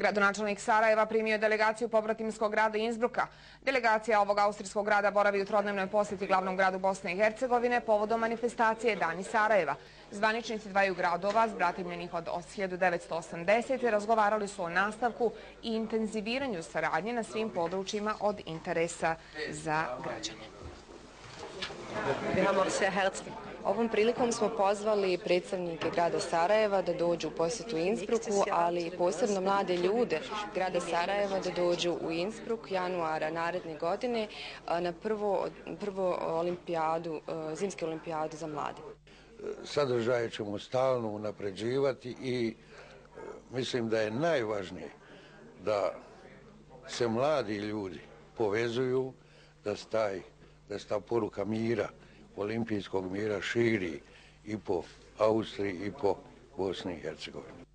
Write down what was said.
Gradonačelnik Sarajeva primio delegaciju pobratimskog grada Innsbrucka. Delegacija ovog austrijskog grada boravi u trodnevnoj posjeti glavnom gradu Bosne i Hercegovine povodom manifestacije Dani Sarajeva. Zvaničnici dvaju gradova, zbratimljenih od 1980. razgovarali su o nastavku i intenziviranju saradnje na svim područjima od interesa za građane. Ovom prilikom smo pozvali predstavnike grada Sarajeva da dođu u posjetu Innsbrucku, ali posebno mlade ljude grada Sarajeva da dođu u Innsbruck januara naredne godine eh, na prvo olimpijadu, eh, zimske olimpijade za mlade. Sadržaje ćemo stalno unapređivati i eh, mislim da je najvažnije da se mladi ljudi povezuju, da se ta poruka mira, olimpijskog mira širi i po Austriji i po Bosni i Hercegovini.